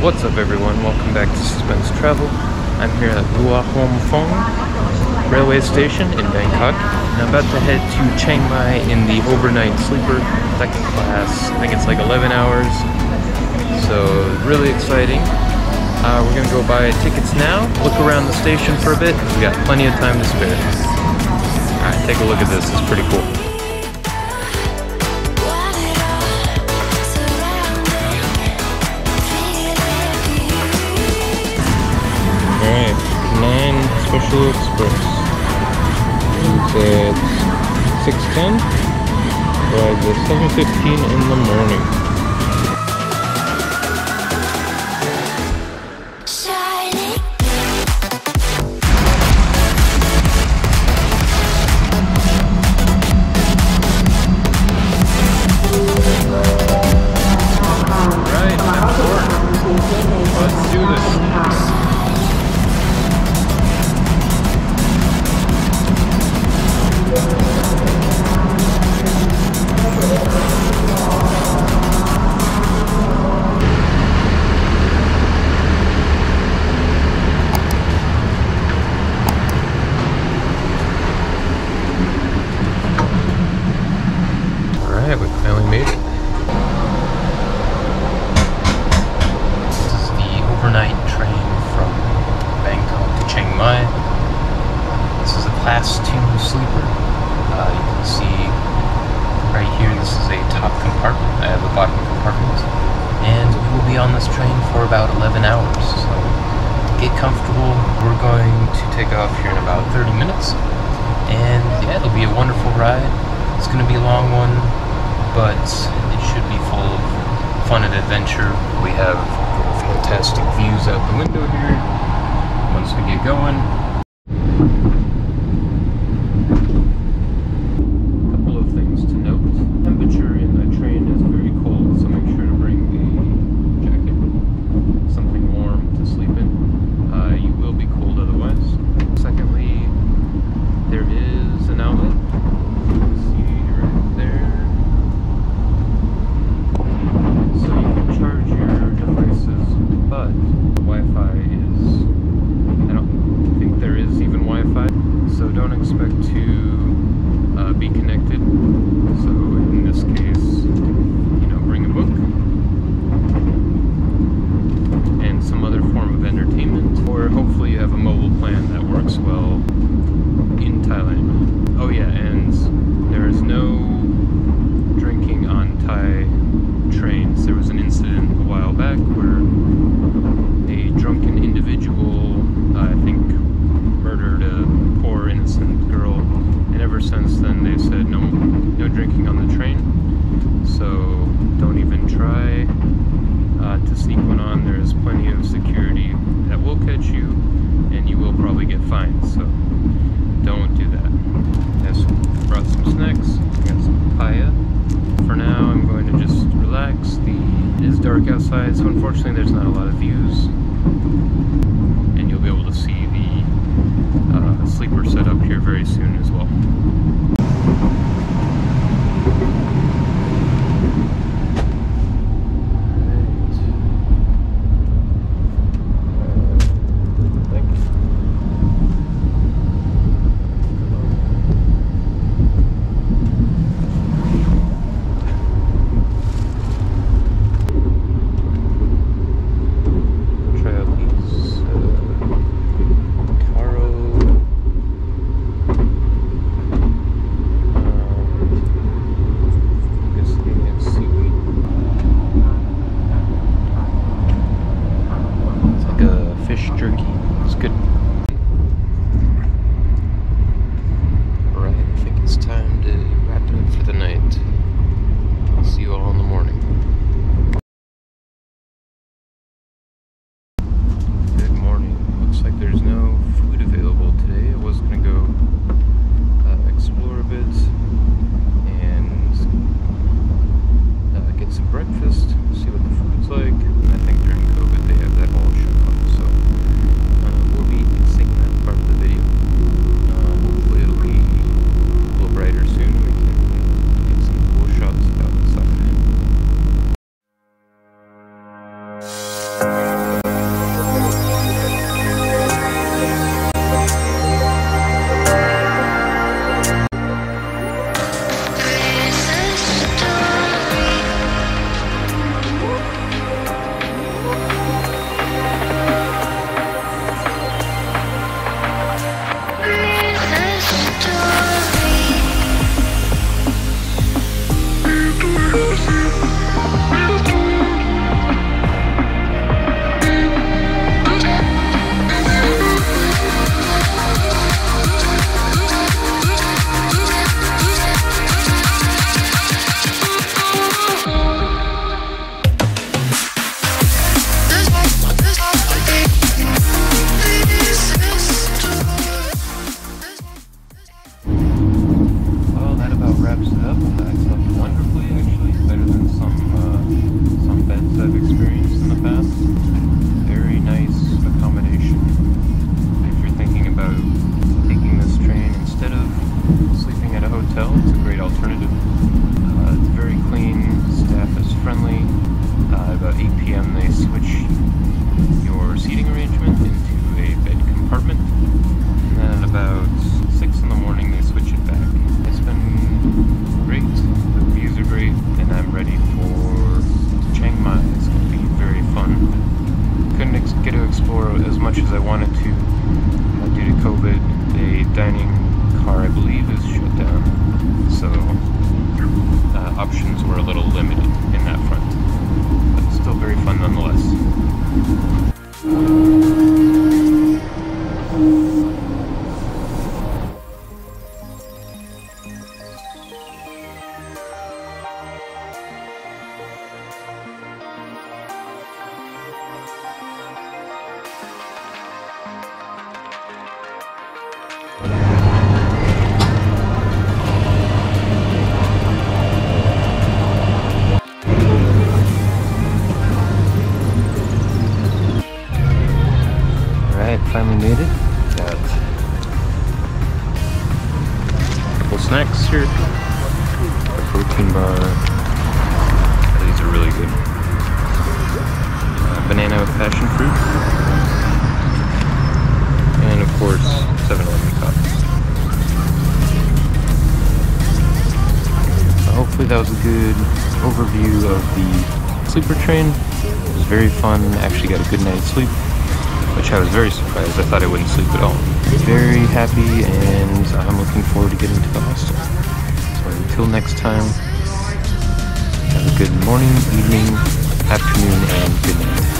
What's up everyone, welcome back to Suspence Travel. I'm here at Hua Lamphong railway station in Bangkok. And I'm about to head to Chiang Mai in the overnight sleeper, second class. I think it's like 11 hours. So really exciting. Uh, we're gonna go buy tickets now, look around the station for a bit. We got plenty of time to spare. Alright, take a look at this, it's pretty cool. Special Express. It's at 6.10 by the 7.15 in the morning. About 11 hours. So get comfortable. We're going to take off here in about 30 minutes. And yeah, it'll be a wonderful ride. It's going to be a long one, but it should be full of fun and adventure. We have fantastic views out the window here once we get going. couple of things to note. Temperature in the train is very cold, so make sure to bring a jacket, something warm to sleep in. Uh, you will be cold otherwise. Secondly, there is an outlet. You can see right there. So you can charge your devices, but Wi-Fi is. I don't think there is even Wi-Fi, so don't expect to uh, be connected. So in this case, you know, bring a book and some other form of entertainment, or hopefully you have a mobile plan that works well in Thailand. Oh yeah, and there is no drinking on Thai trains. There was an incident a while back where a drunken individual, uh, I think, murdered a poor innocent girl, and ever since then they said no, no drinking on the train. So don't even try uh, to sneak one on. There's plenty of security that will catch you, and you will probably get fined. So don't do that. Yes, brought some snacks. Got some papaya. For now, I'm going to just relax. The it is dark outside, so unfortunately, there's not a lot of views, and you'll be able to see the uh, sleeper setup here very soon as well. Thank you. Try out these uh, taro. Um, I guess it's seaweed. It's like a fish jerky. It's good. Much as I wanted to uh, due to COVID. The dining car, I believe, is shut down. So uh, options were a little limited in that front. But still very fun nonetheless. Finally made it. Got a couple snacks here. A protein bar. These are really good. Uh, banana with passion fruit. And of course, 7-Eleven coffee. So hopefully that was a good overview of the sleeper train. It was very fun, and actually got a good night's sleep which I was very surprised. I thought I wouldn't sleep at all. Very happy, and I'm looking forward to getting to the hostel. So until next time, have a good morning, evening, afternoon, and good night.